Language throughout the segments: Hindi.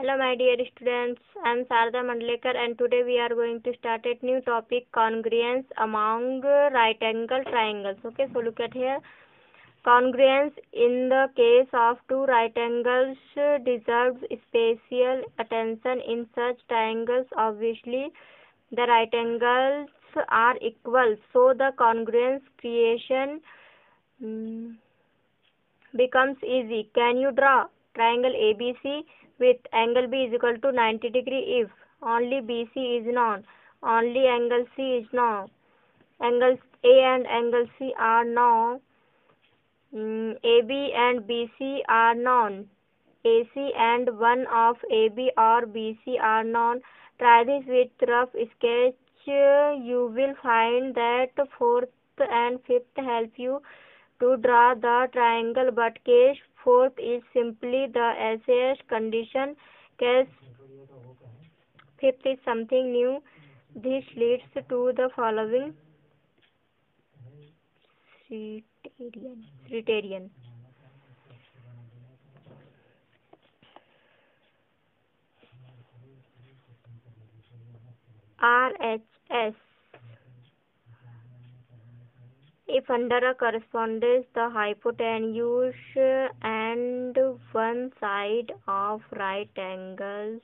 Hello my dear students, I am Sarada Mandlekar and today we are going to start a new topic congruence among right angle triangles. Okay, so look at here. Congruence in the case of two right angles deserves special attention in such triangles. Obviously, the right angles are equal, so the congruence creation um, becomes easy. Can you draw triangle ABC? with angle B is equal to 90 degree if only BC is known, only angle C is known, angles A and angle C are known, um, AB and BC are known, AC and one of AB or BC are known. Try this with rough sketch. You will find that fourth and fifth help you to draw the triangle but case fourth is simply the SAS condition case fifth is something new. This leads to the following. Criterion RHS if under a correspondence the hypotenuse and one side of right angles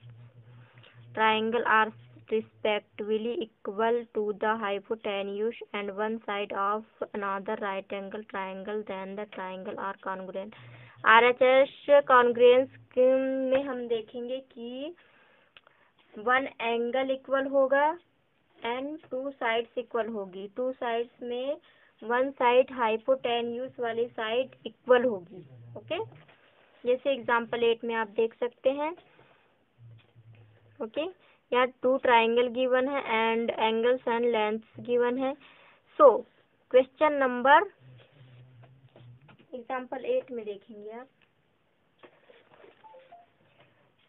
triangle are respectively equal to the hypotenuse and one side of another right angle triangle then the triangle are congruent RHS congruence में हम देखेंगे कि वन एंगल इक्वल होगा एंड टू साइड्स इक्वल होगी टू साइड्स में वन साइड हाइपोटेन्यूस वाली साइड इक्वल होगी, ओके? जैसे एग्जांपल एट में आप देख सकते हैं, ओके? यहाँ टू ट्राइंगल गिवन है and angles and length given है। So question number example eight में देखेंगे आप।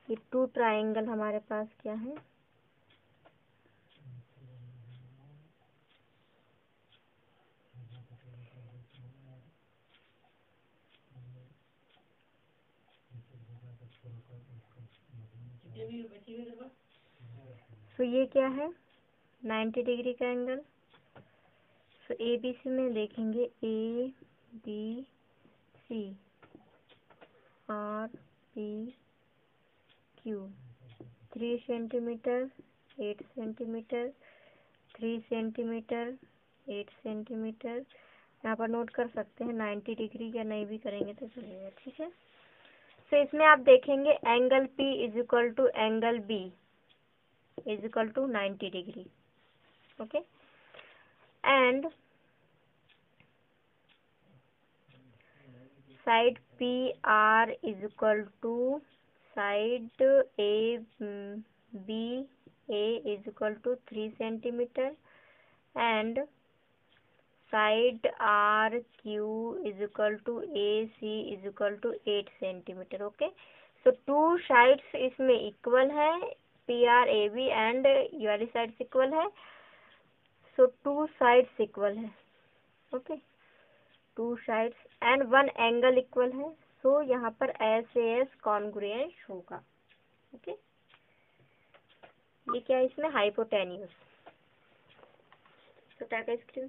ये टू ट्राइंगल हमारे पास क्या है? सो so, ये क्या है? 90 डिग्री का एंगल। सो ए बी सी में देखेंगे A B C R P Q three centimetre eight centimetre three centimetre eight centimetre यहाँ पर नोट कर सकते हैं नाइन्टी डिग्री या नहीं भी करेंगे तो चलेगा ठीक है? सो इसमें आप देखेंगे angle P is equal to angle B is equal to ninety degree okay and side P R is equal to side A B A is equal to three centimetre and side R Q is equal to A C is equal to eight centimetre okay so two sides इसमें इक्वल है P R A B and U वाली साइड्स इक्वल है। सो टू साइड्स इक्वल है okay two sides and one angle equal है। सो so, यहाँ पर एस एस कॉन्ग्रुएंस होगा ओके okay? ये क्या है इसमें? हाइपोटेनियस तो टाका स्क्रीन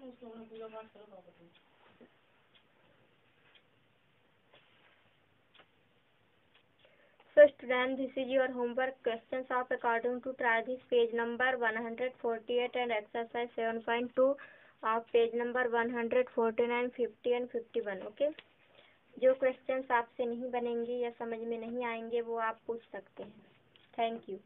करना student this is your homework question of according to try this page number 148 and exercise 7.2 of page number 149, 50 and 51 okay जो क्वेश्चन आपसे नहीं बनेंगे या समझ में नहीं आएँगे वो आप पूछ सकते हैं। Thank you